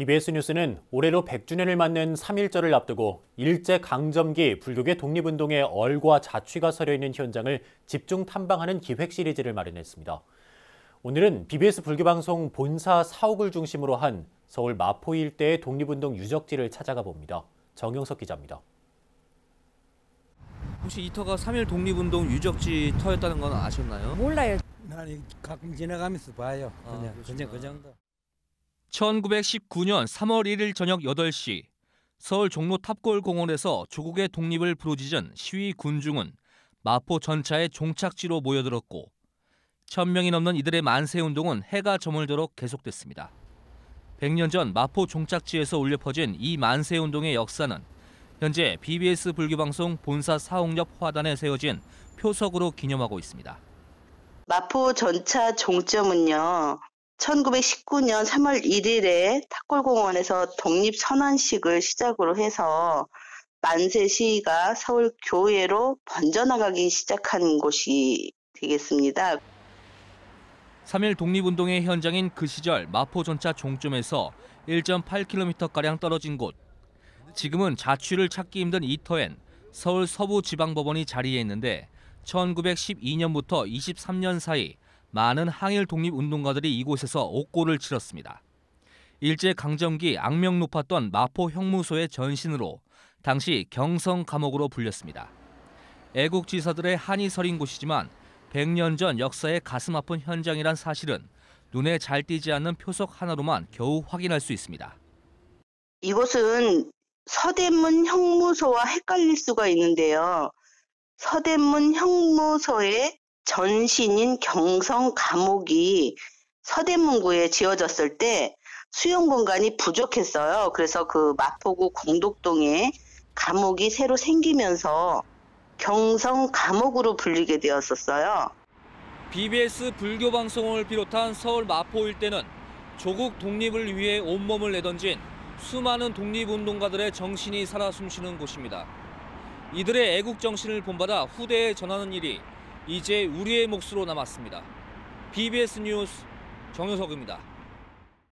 BBS 뉴스는 올해로 100주년을 맞는 3.1절을 앞두고 일제강점기 불교계 독립운동의 얼과 자취가 서려 있는 현장을 집중 탐방하는 기획 시리즈를 마련했습니다. 오늘은 BBS 불교방송 본사 사옥을 중심으로 한 서울 마포 일대의 독립운동 유적지를 찾아가 봅니다. 정영석 기자입니다. 혹시 이 터가 3.1 독립운동 유적지 터였다는 건 아셨나요? 몰라요. 나는 가끔 지나가면서 봐요. 아, 그냥 그러시구나. 그냥 그 정도. 1919년 3월 1일 저녁 8시 서울 종로 탑골 공원에서 조국의 독립을 부르짖은 시위 군중은 마포 전차의 종착지로 모여들었고 1000명이 넘는 이들의 만세 운동은 해가 저물도록 계속됐습니다. 100년 전 마포 종착지에서 울려 퍼진 이 만세 운동의 역사는 현재 BBS 불교방송 본사 사옥 옆 화단에 세워진 표석으로 기념하고 있습니다. 마포 전차 종점은요. 1919년 3월 1일에 탁골공원에서 독립선언식을 시작으로 해서 만세 시위가 서울 교외로 번져나가기 시작한 곳이 되겠습니다. 3.1 독립운동의 현장인 그 시절 마포 전차 종점에서 1.8km가량 떨어진 곳. 지금은 자취를 찾기 힘든 이 터엔 서울 서부지방법원이 자리해 있는데 1912년부터 23년 사이 많은 항일 독립 운동가들이 이곳에서 옥고를 치렀습니다. 일제 강점기 악명 높았던 마포 형무소의 전신으로 당시 경성 감옥으로 불렸습니다. 애국지사들의 한이 서린 곳이지만 100년 전 역사의 가슴 아픈 현장이란 사실은 눈에 잘 띄지 않는 표석 하나로만 겨우 확인할 수 있습니다. 이곳은 서대문 형무소와 헷갈릴 수가 있는데요. 서대문 형무소의 전신인 경성 감옥이 서대문구에 지어졌을 때 수용 공간이 부족했어요. 그래서 그 마포구 공덕동에 감옥이 새로 생기면서 경성 감옥으로 불리게 되었었어요. BBS 불교 방송을 비롯한 서울 마포 일대는 조국 독립을 위해 온몸을 내던진 수많은 독립운동가들의 정신이 살아 숨쉬는 곳입니다. 이들의 애국 정신을 본받아 후대에 전하는 일이 이제 우리의 몫으로 남았습니다. BBS 뉴스 정효석입니다.